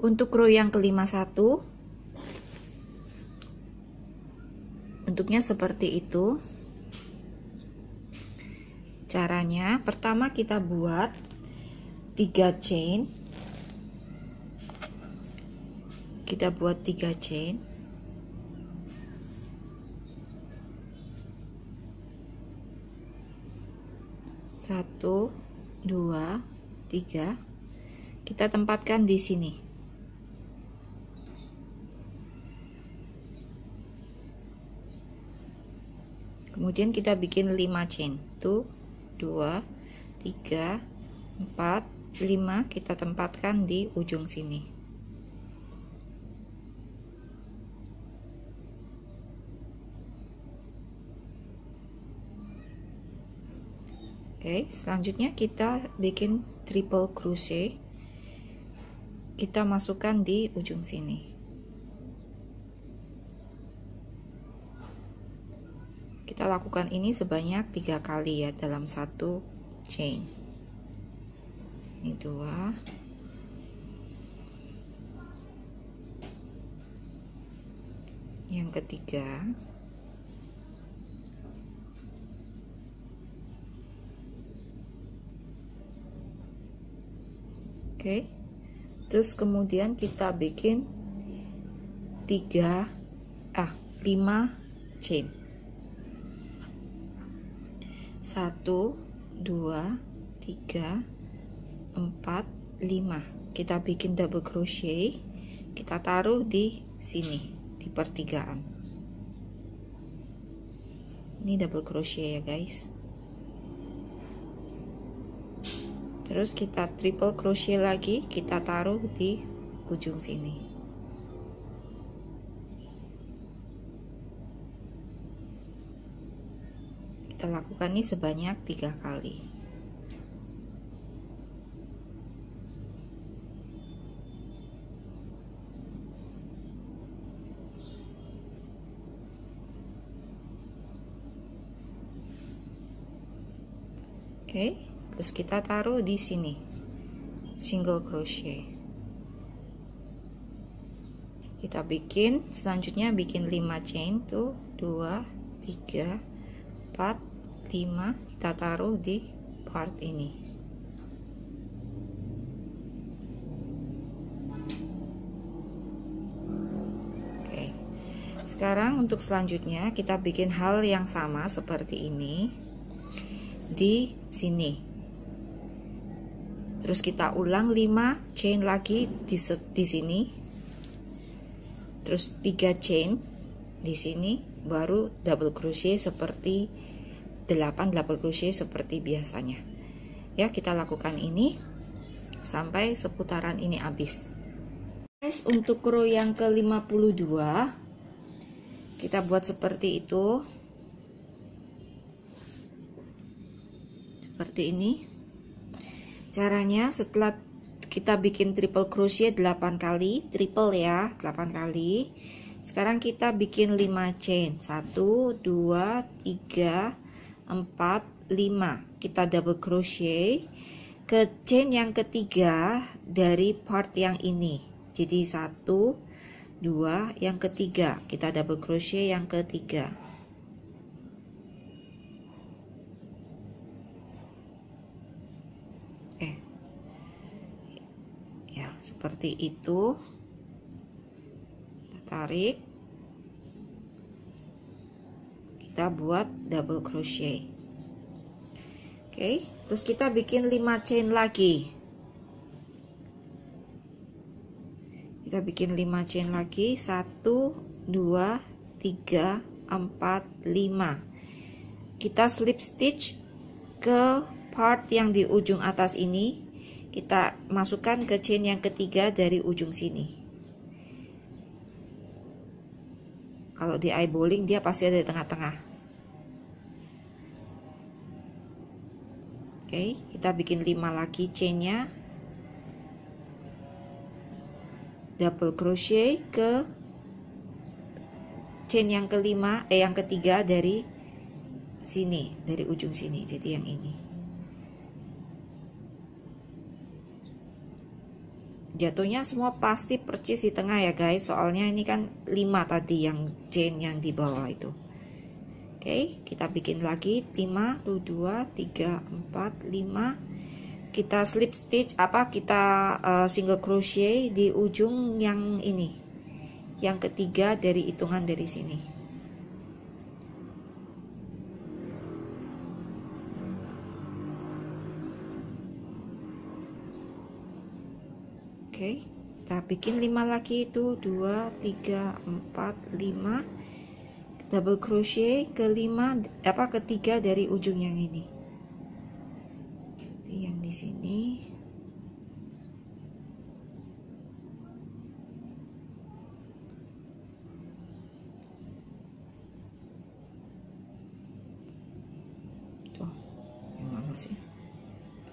untuk row yang kelima satu. Bentuknya seperti itu. Caranya pertama kita buat 3 chain. Kita buat 3 chain. Satu dua tiga. Kita tempatkan di sini kemudian kita bikin 5 chain tuh 2 3 4 5 kita tempatkan di ujung sini Oke, selanjutnya kita bikin triple crochet. Kita masukkan di ujung sini. Kita lakukan ini sebanyak tiga kali ya dalam satu chain. Ini dua. Yang ketiga. Oke. Terus kemudian kita bikin tiga ah lima chain satu dua tiga empat lima. Kita bikin double crochet. Kita taruh di sini di pertigaan. Ini double crochet ya guys. Terus kita triple crochet lagi. Kita taruh di ujung sini kita lakukan ini sebanyak tiga kali Oke, terus kita taruh di sini. Single crochet. Kita bikin selanjutnya bikin 5 chain tuh 2 3 4 5 kita taruh di part ini. Oke. Sekarang untuk selanjutnya kita bikin hal yang sama seperti ini di sini. Terus kita ulang 5 chain lagi di, di sini. Terus 3 chain di sini baru double crochet seperti 8 double crochet seperti biasanya. Ya kita lakukan ini sampai seputaran ini habis. Guys untuk row yang ke 52 kita buat seperti itu. Seperti ini. Caranya setelah kita bikin triple crochet 8 kali triple ya 8 kali. Sekarang kita bikin 5 chain. 1 2 3 4 5 kita double crochet ke chain yang ketiga dari part yang ini. Jadi satu dua yang ketiga. Kita double crochet yang ketiga. Eh. Ya seperti itu. Kita tarik kita buat double crochet. Oke okay, terus kita bikin 5 chain lagi. Kita bikin 5 chain lagi. 1 2 3 4 5 kita slip stitch ke part yang di ujung atas ini. Kita masukkan ke chain yang ketiga dari ujung sini kalau di eyeballing dia pasti ada di tengah-tengah Oke, kita bikin 5 lagi chainnya. Double crochet ke chain yang kelima, eh yang ketiga dari sini, dari ujung sini. Jadi yang ini. Jatuhnya semua pasti percis di tengah ya guys. Soalnya ini kan 5 tadi yang chain yang di bawah itu. Oke kita bikin lagi. 5 2 3 4 5 kita slip stitch apa kita uh, single crochet di ujung yang ini. Yang ketiga dari hitungan dari sini Oke, kita bikin 5 lagi itu 2 3 4 5 double crochet ke 5 apa ketiga dari ujung yang ini. Yang di sini. Tuh, yang mana sih?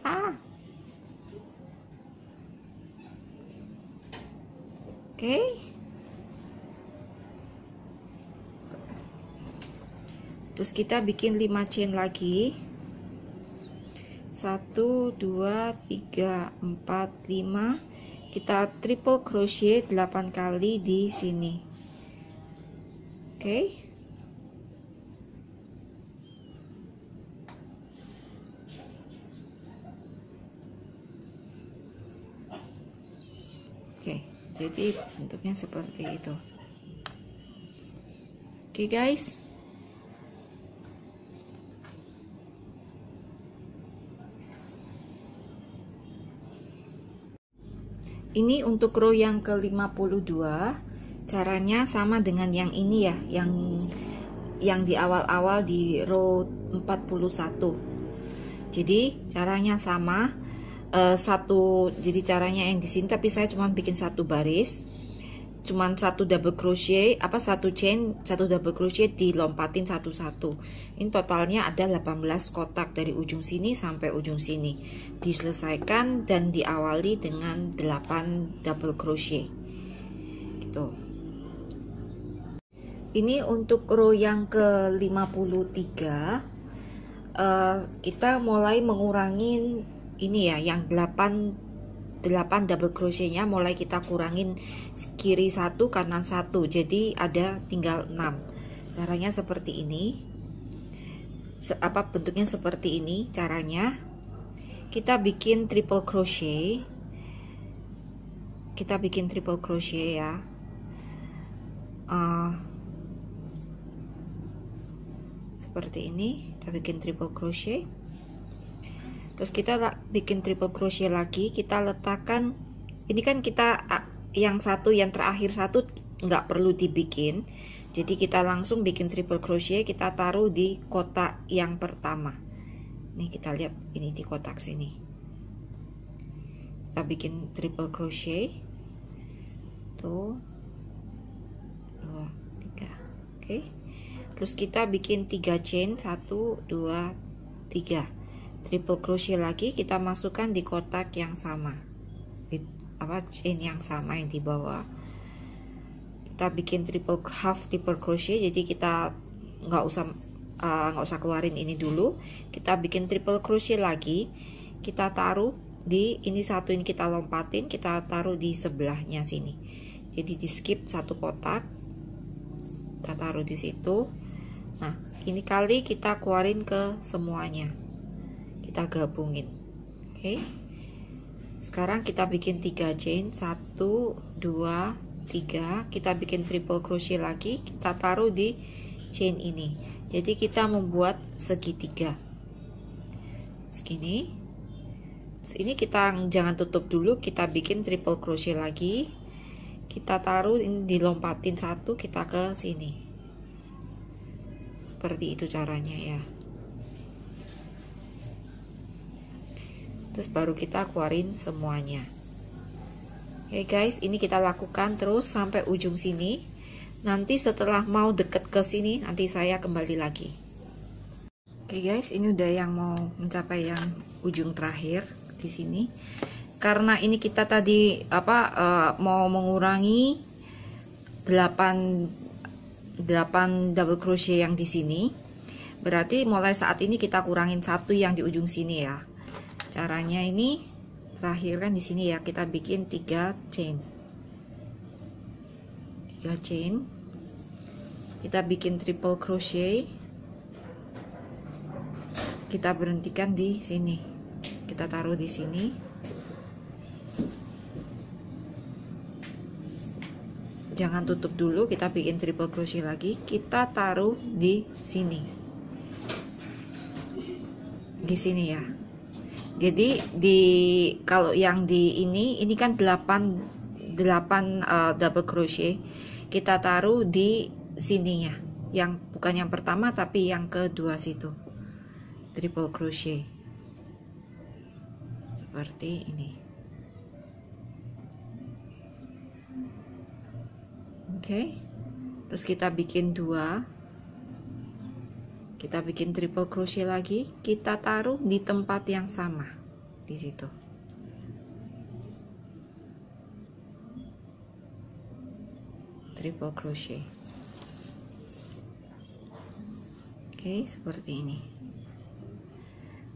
Ah, Oke. Okay. Terus kita bikin 5 chain lagi. 1 2 3 4 5. Kita triple crochet 8 kali di sini. Oke. Okay. jadi bentuknya seperti itu oke okay, guys ini untuk row yang ke 52 caranya sama dengan yang ini ya yang yang di awal-awal di row 41 jadi caranya sama uh, satu jadi caranya yang di sini tapi saya cuma bikin satu baris cuman satu double crochet apa satu chain satu double crochet dilompatin satu-satu. Ini totalnya ada 18 kotak dari ujung sini sampai ujung sini. Diselesaikan dan diawali dengan 8 double crochet. Gitu. Ini untuk row yang ke 53 uh, kita mulai mengurangi ini ya yang 8 8 double crochetnya mulai kita kurangin kiri satu kanan satu. Jadi ada tinggal 6 caranya seperti ini. Apa bentuknya seperti ini caranya. Kita bikin triple crochet. Kita bikin triple crochet ya. Uh, seperti ini. Kita bikin triple crochet terus kita bikin triple crochet lagi kita letakkan ini kan kita yang satu yang terakhir satu nggak perlu dibikin. Jadi kita langsung bikin triple crochet kita taruh di kotak yang pertama. Nih kita lihat ini di kotak sini. Kita bikin triple crochet. Tuh. Dua tiga oke. Terus kita bikin tiga chain satu dua tiga triple crochet lagi kita masukkan di kotak yang sama. Di apa chain yang sama yang di bawah. Kita bikin triple half triple crochet jadi kita nggak usah uh, nggak uh, usah keluarin ini dulu. Kita bikin triple crochet lagi. Kita taruh di ini satu ini kita lompatin kita taruh di sebelahnya sini. Jadi di skip satu kotak. Kita taruh di situ. Nah ini kali kita keluarin ke semuanya kita gabungin. Oke. Sekarang kita bikin 3 chain. 1 2 3 kita bikin triple crochet lagi. Kita taruh di chain ini. Jadi kita membuat segitiga. Segini. Terus ini kita jangan tutup dulu. Kita bikin triple crochet lagi. Kita taruh ini dilompatin satu kita ke sini. Seperti itu caranya ya terus baru kita keluarin semuanya. Oke okay guys ini kita lakukan terus sampai ujung sini. Nanti setelah mau deket ke sini nanti saya kembali lagi. Oke okay guys ini udah yang mau mencapai yang ujung terakhir di sini. Karena ini kita tadi apa uh, mau mengurangi 8 8 double crochet yang di sini. Berarti mulai saat ini kita kurangin satu yang di ujung sini ya caranya ini terakhir kan di sini ya. Kita bikin 3 chain. 3 chain. Kita bikin triple crochet. Kita berhentikan di sini. Kita taruh di sini. Jangan tutup dulu kita bikin triple crochet lagi. Kita taruh di sini. Di sini ya jadi di kalau yang di ini ini kan 8 8 uh, double crochet. Kita taruh di sininya. Yang bukan yang pertama tapi yang kedua situ. Triple crochet. Seperti ini. Oke. Okay. terus kita bikin dua kita bikin triple crochet lagi kita taruh di tempat yang sama di situ. Triple crochet. Oke seperti ini.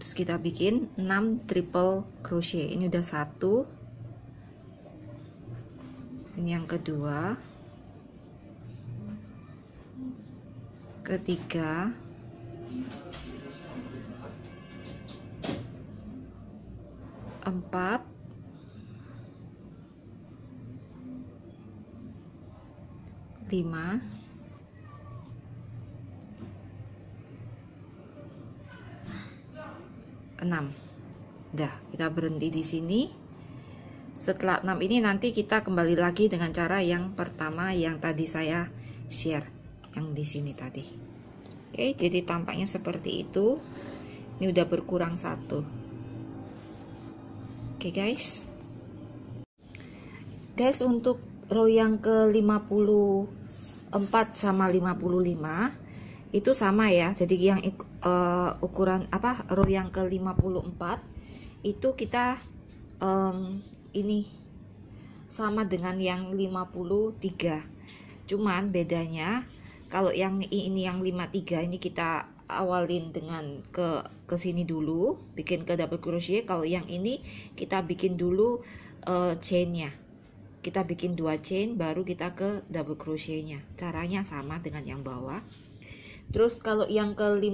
Terus kita bikin 6 triple crochet. Ini udah satu. Ini yang kedua ketiga empat. Lima. Enam. Dah kita berhenti di sini. Setelah 6 ini nanti kita kembali lagi dengan cara yang pertama yang tadi saya share yang di sini tadi. Oke jadi tampaknya seperti itu. Ini udah berkurang satu Oke okay, guys. Guys untuk row yang ke 54 sama 55 itu sama ya. Jadi yang uh, ukuran apa row yang ke 54 itu kita um, ini sama dengan yang 53. Cuman bedanya kalau yang ini yang 53 ini kita awalin dengan ke ke sini dulu bikin ke double crochet. Kalau yang ini kita bikin dulu uh, chainnya. Kita bikin dua chain baru kita ke double crochetnya. Caranya sama dengan yang bawah. Terus kalau yang ke 55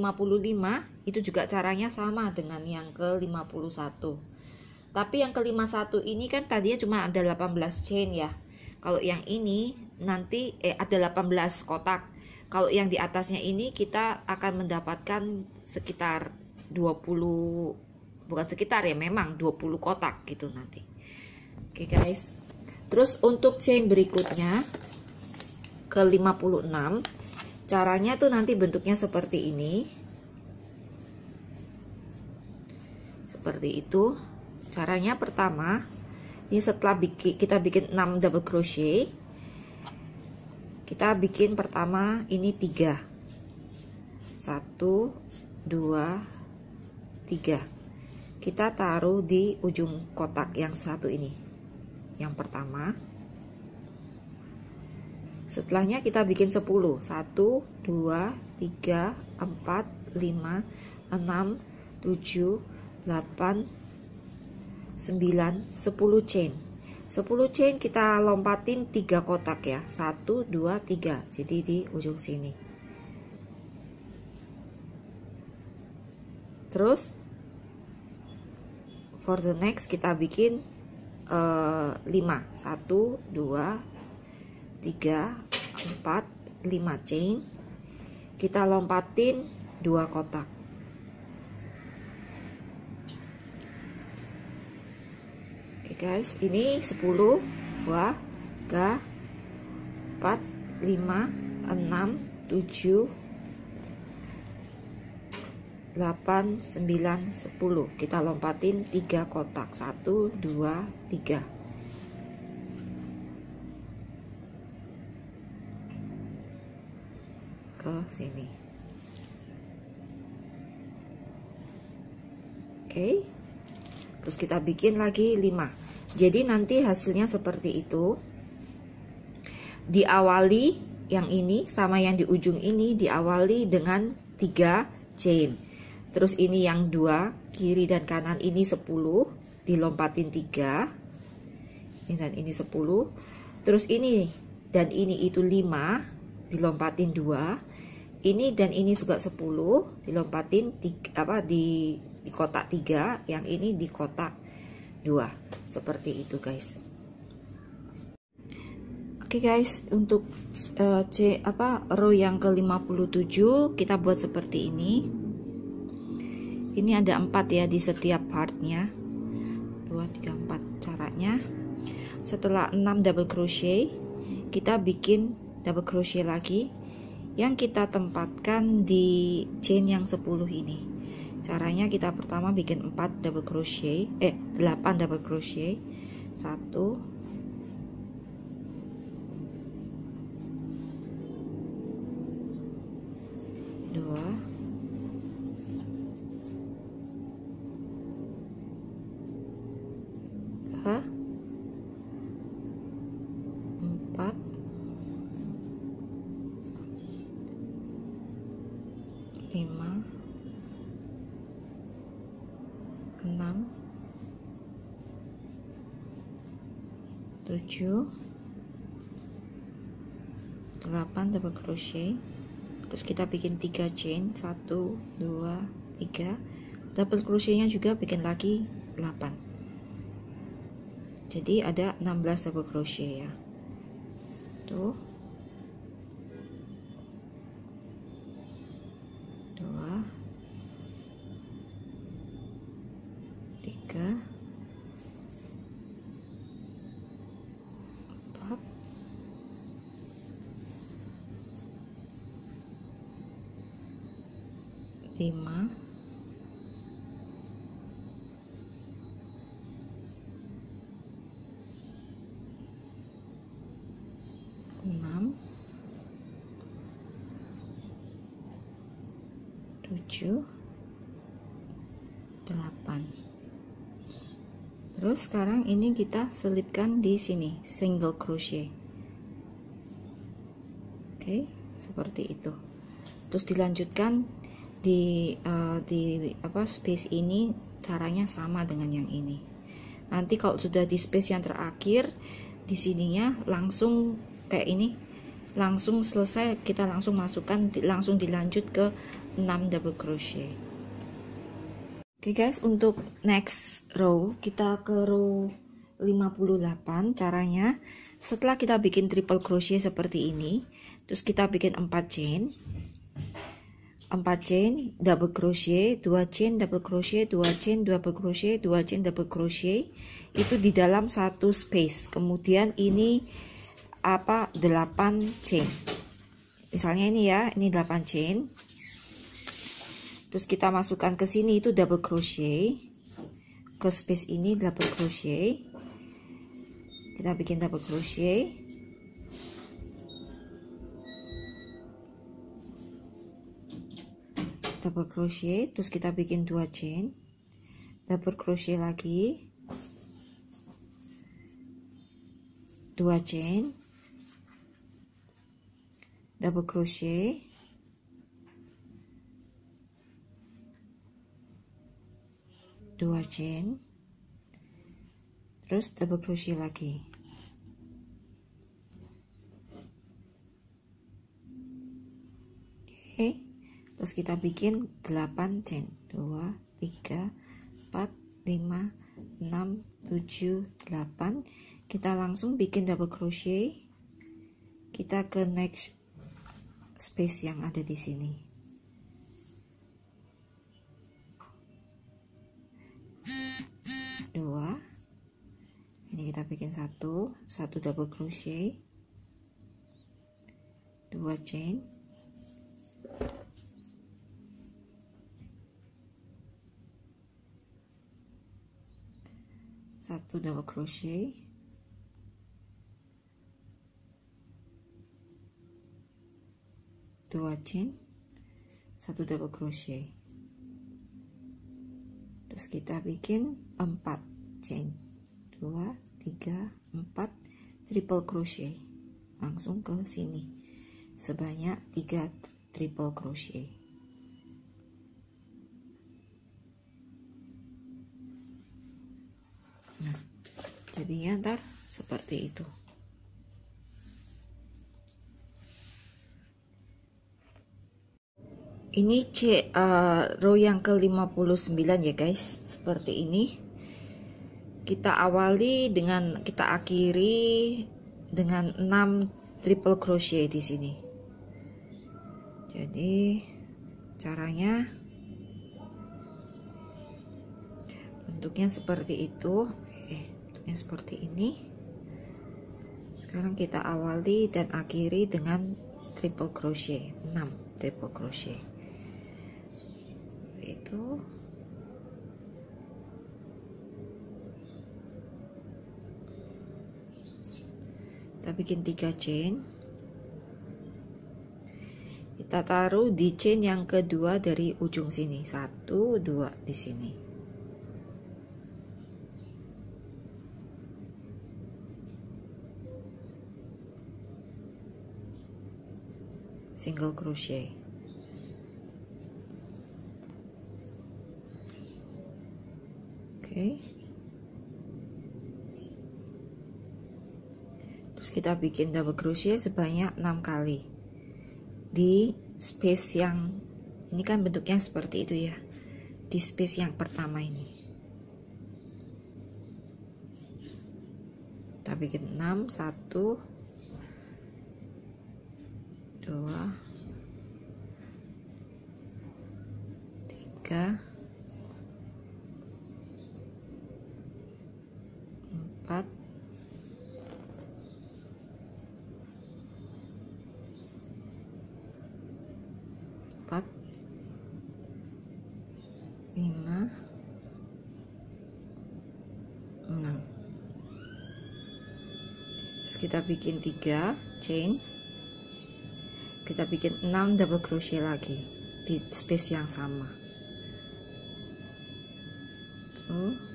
itu juga caranya sama dengan yang ke 51 tapi yang ke 51 ini kan tadinya cuma ada 18 chain ya. Kalau yang ini nanti eh ada 18 kotak kalau yang di atasnya ini kita akan mendapatkan sekitar 20 bukan sekitar ya memang 20 kotak gitu nanti. Oke okay, guys. Terus untuk chain berikutnya ke 56 caranya tuh nanti bentuknya seperti ini. Seperti itu. Caranya pertama ini setelah kita bikin 6 double crochet kita bikin pertama ini tiga. Satu dua tiga. Kita taruh di ujung kotak yang satu ini. Yang pertama. Setelahnya kita bikin 10 1 2 3 4 5 6 7 8 9 10 chain 10 chain kita lompatin 3 kotak ya. 1 2 3 jadi di ujung sini. Terus for the next kita bikin uh, 5 1 2 3 4 5 chain. Kita lompatin 2 kotak guys. Ini 10 2 3 4 5 6 7 8 9 10 kita lompatin 3 kotak. 1 2 3 ke sini. Oke. Okay. terus kita bikin lagi 5 jadi nanti hasilnya seperti itu. Diawali yang ini sama yang di ujung ini diawali dengan 3 chain. Terus ini yang dua kiri dan kanan ini 10. dilompatin 3 ini dan ini 10 terus ini dan ini itu 5 dilompatin 2 ini dan ini juga 10 dilompatin 3, apa di di kotak 3 yang ini di kotak 2 seperti itu guys Oke okay guys, untuk uh, C apa row yang ke-57 kita buat seperti ini. Ini ada 4 ya di setiap partnya. 2 3 4 caranya. Setelah 6 double crochet, kita bikin double crochet lagi yang kita tempatkan di chain yang 10 ini. Caranya kita pertama bikin 4 double crochet, eh 8 double crochet. 1 7 8 double crochet terus kita bikin 3 chain 1 2 3 double crochetnya juga bikin lagi 8 jadi ada 16 double crochet ya. Tuh. 2 3 lima. Enam. Tujuh. Delapan. Terus sekarang ini kita selipkan di sini single crochet. Oke seperti itu. Terus dilanjutkan di uh, di apa space ini caranya sama dengan yang ini. Nanti kalau sudah di space yang terakhir di sininya langsung kayak ini langsung selesai kita langsung masukkan langsung dilanjut ke 6 double crochet. Oke okay guys untuk next row kita ke row 58 caranya. Setelah kita bikin triple crochet seperti ini terus kita bikin 4 chain 4 chain double crochet 2 chain double crochet 2 chain double crochet 2 chain double crochet. Itu di dalam satu space. Kemudian ini apa 8 chain. Misalnya ini ya ini 8 chain. Terus kita masukkan ke sini itu double crochet. Ke space ini double crochet. Kita bikin double crochet double crochet terus kita bikin dua chain. Double crochet lagi. Dua chain. Double crochet. Dua chain. Terus double crochet lagi. Oke. okay terus kita bikin 8 chain. 2 3 4 5 6 7 8 kita langsung bikin double crochet. Kita ke next space yang ada di sini. Dua. Ini kita bikin satu. Satu double crochet. Dua chain satu double crochet. Dua chain satu double crochet. Terus kita bikin empat chain dua tiga empat triple crochet. Langsung ke sini. Sebanyak tiga triple crochet jadinya ntar seperti itu. Ini C uh, row yang ke 59 ya guys seperti ini. Kita awali dengan kita akhiri dengan 6 triple crochet di sini. Jadi caranya bentuknya seperti itu bentuknya seperti ini. Sekarang kita awali dan akhiri dengan triple crochet 6 triple crochet. Itu kita bikin tiga chain. Kita taruh di chain yang kedua dari ujung sini. Satu dua di sini single crochet. Okay. terus kita bikin double crochet sebanyak 6 kali. Di space yang ini kan bentuknya seperti itu ya. Di space yang pertama ini. Kita bikin 6 1 2 3 4 empat lima enam. Terus kita bikin tiga chain kita bikin enam double crochet lagi di space yang sama. Tuh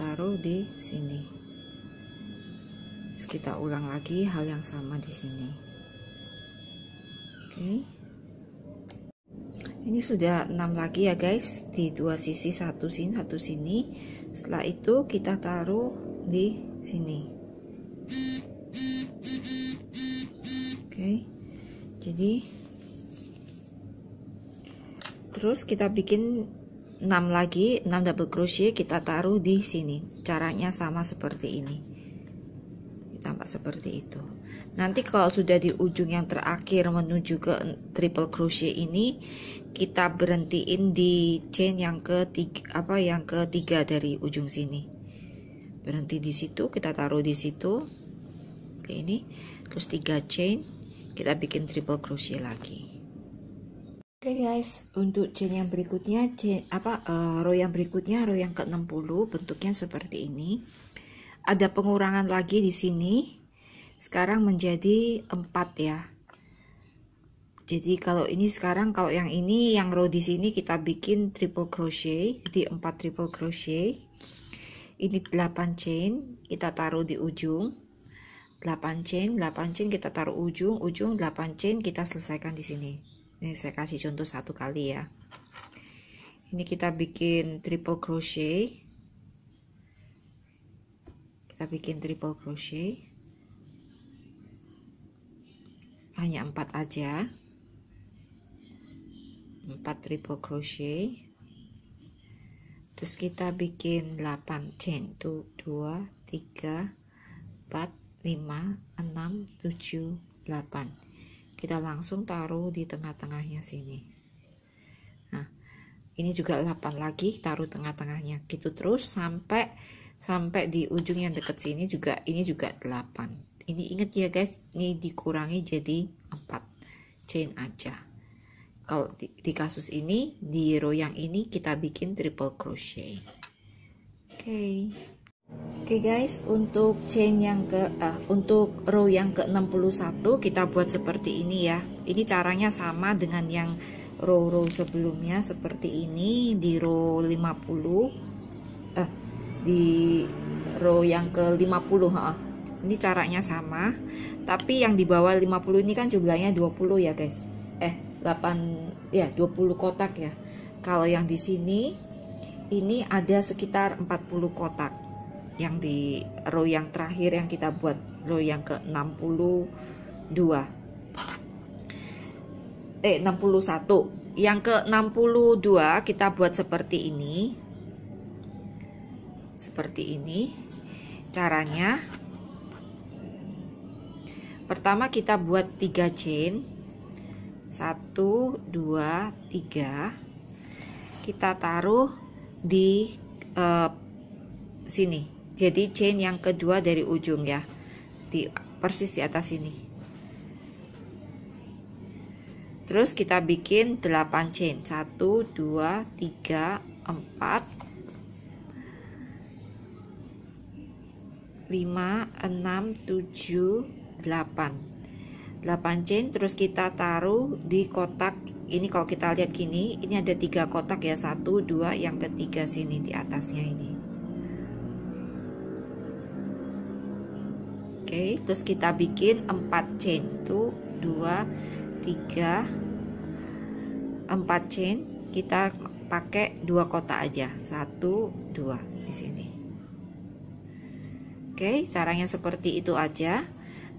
taruh di sini. Terus kita ulang lagi hal yang sama di sini. Oke. Ini sudah 6 lagi ya guys. Di dua sisi satu sini satu sini. Setelah itu kita taruh di sini. Oke. Jadi terus kita bikin 6 lagi 6 double crochet kita taruh di sini. Caranya sama seperti ini. Tampak seperti itu. Nanti kalau sudah di ujung yang terakhir menuju ke triple crochet ini kita berhentiin di chain yang ketiga apa yang ketiga dari ujung sini. Berhenti di situ kita taruh di situ. Oke ini. Terus tiga chain kita bikin triple crochet lagi Oke okay guys, untuk chain yang berikutnya, chain apa uh, row yang berikutnya, row yang ke-60 bentuknya seperti ini. Ada pengurangan lagi di sini. Sekarang menjadi 4 ya. Jadi kalau ini sekarang kalau yang ini yang row di sini kita bikin triple crochet, jadi 4 triple crochet. Ini 8 chain, kita taruh di ujung. 8 chain, 8 chain kita taruh ujung, ujung 8 chain kita selesaikan di sini ini saya kasih contoh satu kali ya. Ini kita bikin triple crochet. Kita bikin triple crochet. Hanya empat aja. Empat triple crochet. Terus kita bikin 8 chain. Tuh 2 3 4 5 6 7 8 kita langsung taruh di tengah-tengahnya sini. Nah ini juga 8 lagi taruh tengah-tengahnya gitu terus sampai sampai di ujung yang deket sini juga ini juga 8 ini inget ya guys ini dikurangi jadi 4 chain aja. Kalau di, di kasus ini di row yang ini kita bikin triple crochet. Oke. okay. Oke okay guys, untuk chain yang ke uh, untuk row yang ke-61 kita buat seperti ini ya. ini caranya sama dengan yang row-row sebelumnya seperti ini di row 50 eh di row yang ke 50 ha. ini caranya sama tapi yang di bawah 50 ini kan jumlahnya 20 ya guys eh 8 ya 20 kotak ya kalau yang di sini ini ada sekitar 40 kotak yang di row yang terakhir yang kita buat row yang ke 62 eh 61 yang ke 62 kita buat seperti ini. Seperti ini caranya. Pertama kita buat 3 chain. 1 2 3 kita taruh di uh, sini jadi chain yang kedua dari ujung ya. Di persis di atas ini. Terus kita bikin 8 chain. 1 2 3 4 5 6 7 8 8 chain terus kita taruh di kotak. Ini kalau kita lihat gini ini ada tiga kotak ya. Satu dua yang ketiga sini di atasnya ini terus kita bikin 4 chain tuh. 2 3 4 chain. Kita pakai dua kotak aja. Satu dua di sini. Oke caranya seperti itu aja.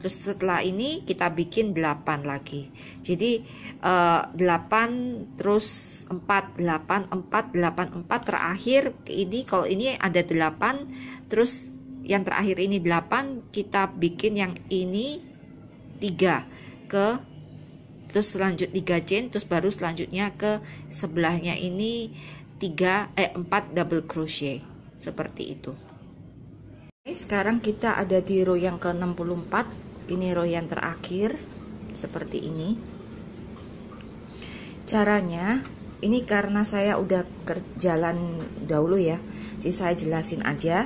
Terus setelah ini kita bikin 8 lagi. Jadi eh, 8 terus 4 8 4 8 4 terakhir ini kalau ini ada 8 terus yang terakhir ini 8 kita bikin yang ini 3 ke terus selanjut 3 chain terus baru selanjutnya ke sebelahnya ini 3 eh 4 double crochet. Seperti itu. Oke, sekarang kita ada di row yang ke 64 ini row yang terakhir seperti ini. Caranya ini karena saya udah jalan dahulu ya. Jadi saya jelasin aja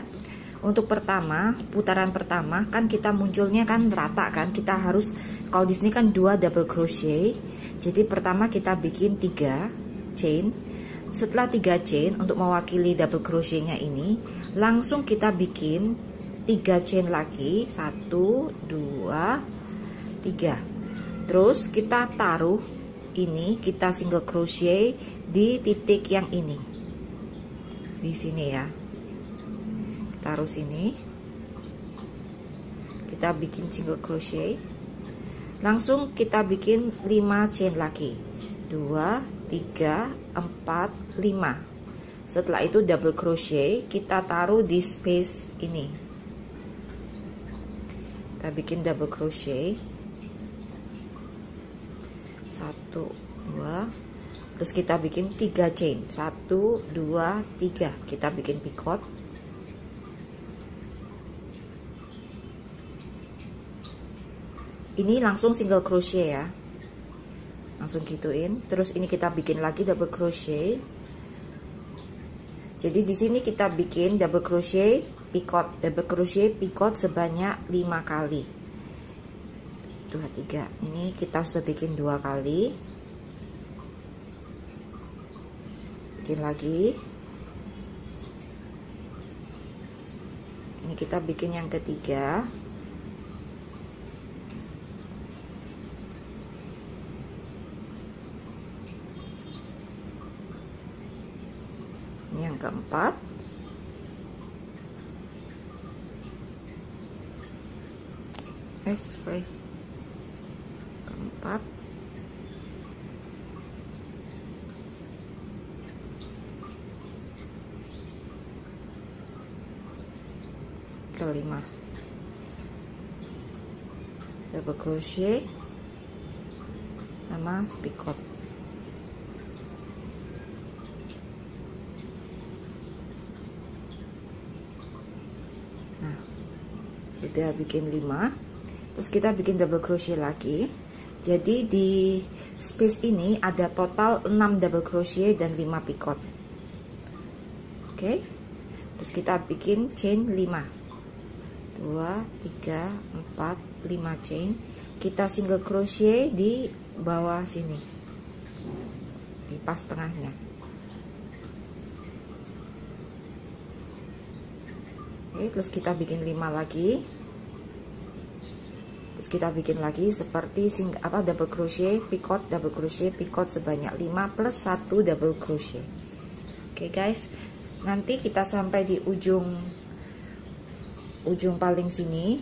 untuk pertama putaran pertama kan kita munculnya kan rata kan. Kita harus kalau di sini kan dua double crochet. Jadi pertama kita bikin tiga chain. Setelah tiga chain untuk mewakili double crochetnya ini langsung kita bikin tiga chain lagi. Satu dua tiga. Terus kita taruh ini kita single crochet di titik yang ini. Di sini ya taruh sini. Kita bikin single crochet. Langsung kita bikin 5 chain lagi. 2 3 4 5 setelah itu double crochet kita taruh di space ini. Kita bikin double crochet. 1 2 terus kita bikin 3 chain. 1 2 3 kita bikin picot ini langsung single crochet ya. Langsung gituin. Terus ini kita bikin lagi double crochet. Jadi di sini kita bikin double crochet picot double crochet picot sebanyak 5 kali. Dua tiga. Ini kita sudah bikin dua kali. Bikin lagi. Ini kita bikin yang ketiga yang keempat. Eh sorry. Keempat. Kelima. Double crochet. Sama picot udah bikin 5 terus kita bikin double crochet lagi. Jadi di space ini ada total 6 double crochet dan 5 picot. Oke. Okay. terus kita bikin chain 5 2 3 4 5 chain. Kita single crochet di bawah sini. Di pas tengahnya. Oke, terus kita bikin 5 lagi terus kita bikin lagi seperti sing apa double crochet picot double crochet picot sebanyak 5 plus 1 double crochet. Oke okay guys. Nanti kita sampai di ujung ujung paling sini.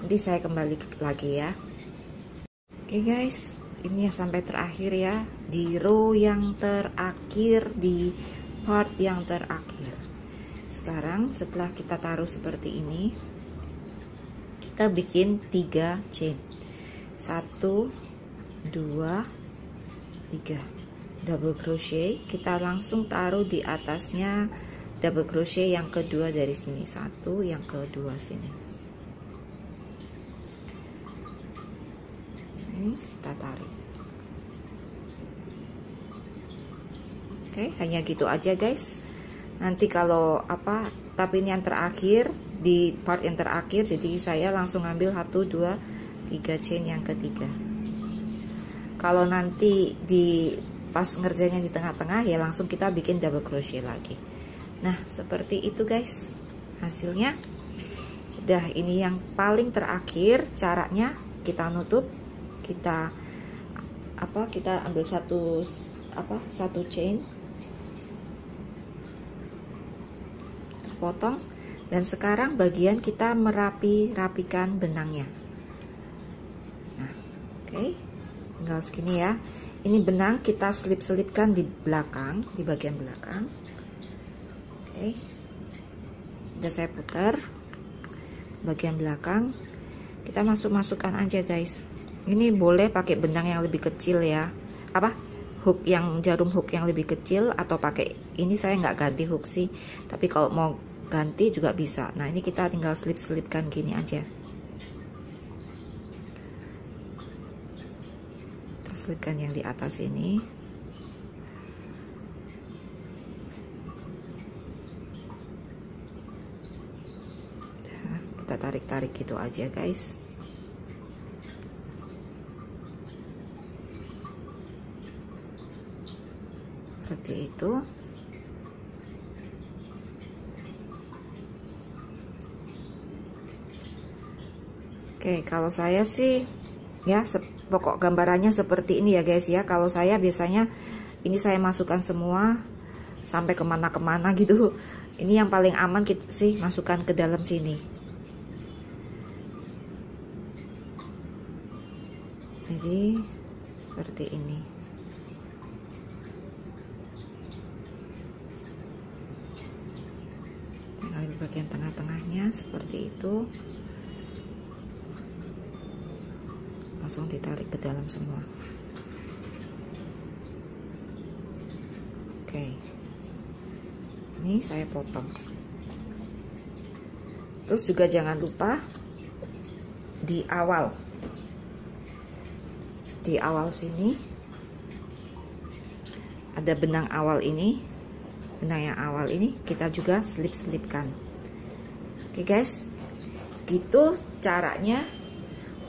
Nanti saya kembali lagi ya. Oke okay guys. Ini ya sampai terakhir ya. Di row yang terakhir di part yang terakhir. Sekarang setelah kita taruh seperti ini kita bikin 3 chain 1 2 3 double crochet kita langsung taruh di atasnya double crochet yang kedua dari sini. Satu yang kedua sini. Ini kita tarik oke hanya gitu aja guys. Nanti kalau apa tapi ini yang terakhir di part yang terakhir jadi saya langsung ambil 1 2 3 chain yang ketiga. Kalau nanti di pas ngerjainnya di tengah-tengah ya langsung kita bikin double crochet lagi. Nah seperti itu guys hasilnya. Udah ini yang paling terakhir caranya. Kita nutup kita apa kita ambil satu apa satu chain. Potong dan sekarang bagian kita merapi-rapikan benangnya. Nah oke. Okay. tinggal segini ya. Ini benang kita selip-selipkan di belakang di bagian belakang. Oke. Okay. udah saya putar. Bagian belakang. Kita masuk-masukkan aja guys. Ini boleh pakai benang yang lebih kecil ya. Apa? Hook yang jarum hook yang lebih kecil atau pakai ini saya nggak ganti hook sih. Tapi kalau mau ganti juga bisa. Nah ini kita tinggal selip-selipkan gini aja. Kita selipkan yang di atas ini. Nah, kita tarik-tarik gitu aja guys. Seperti itu Oke, kalau saya sih ya pokok gambarannya seperti ini ya guys ya. Kalau saya biasanya ini saya masukkan semua sampai ke mana-kemana gitu. Ini yang paling aman kita sih masukkan ke dalam sini. Jadi seperti ini. Ambil bagian tengah-tengahnya seperti itu. Langsung ditarik ke dalam semua. Oke. Ini saya potong. Terus juga jangan lupa di awal. Di awal sini ada benang awal ini benang yang awal ini kita juga selip-selipkan oke guys. Gitu caranya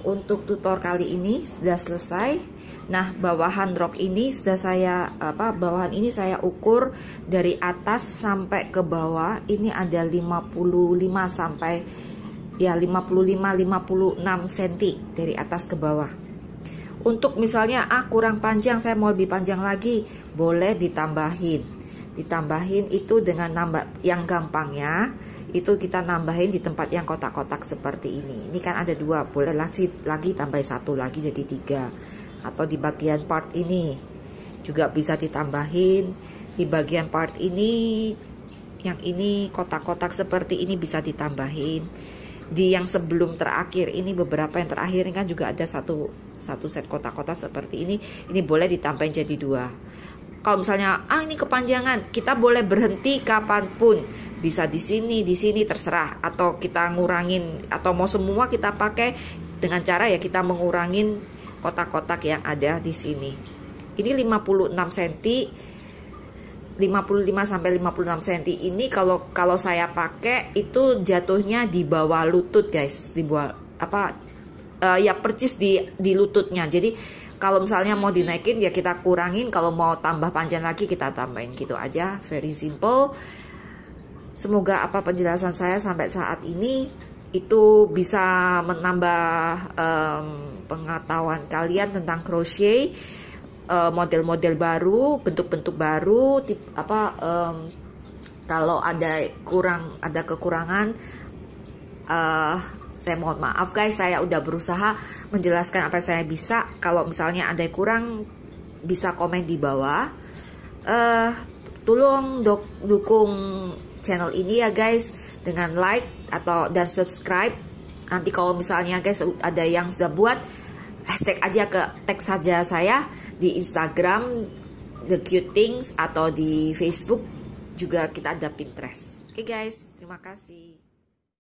untuk tutor kali ini sudah selesai Nah, bawahan rok ini sudah saya apa bawahan ini saya ukur dari atas sampai ke bawah. Ini ada 55 sampai ya 55 56 cm dari atas ke bawah. Untuk misalnya ah kurang panjang saya mau lebih panjang lagi, boleh ditambahin. Ditambahin itu dengan nambah yang gampangnya itu kita nambahin di tempat yang kotak-kotak seperti ini. Ini kan ada dua boleh lagi lagi tambah satu lagi jadi tiga. Atau di bagian part ini juga bisa ditambahin. Di bagian part ini yang ini kotak-kotak seperti ini bisa ditambahin. Di yang sebelum terakhir ini beberapa yang terakhir ini kan juga ada satu satu set kotak-kotak seperti ini. Ini boleh ditambahin jadi dua kalau misalnya ah ini kepanjangan kita boleh berhenti kapan pun. Bisa di sini di sini terserah. Atau kita ngurangin atau mau semua kita pakai dengan cara ya kita mengurangin kotak-kotak yang ada di sini. Ini 56 cm 55 sampai 56 cm ini kalau kalau saya pakai itu jatuhnya di bawah lutut guys. Di bawah apa uh, ya percis di di lututnya. Jadi kalau misalnya mau dinaikin ya kita kurangin. Kalau mau tambah panjang lagi kita tambahin gitu aja. Very simple. Semoga apa penjelasan saya sampai saat ini itu bisa menambah um, pengetahuan kalian tentang crochet model-model uh, baru bentuk-bentuk baru tip apa um, kalau ada kurang ada kekurangan uh, saya mohon maaf guys. Saya udah berusaha menjelaskan apa yang saya bisa. Kalau misalnya ada yang kurang bisa komen di bawah. Uh, tolong dukung channel ini ya guys dengan like atau dan subscribe. Nanti kalau misalnya guys ada yang sudah buat hashtag aja ke tag saja saya di Instagram The Cute Things atau di Facebook. Juga kita ada Pinterest. Oke okay guys, terima kasih.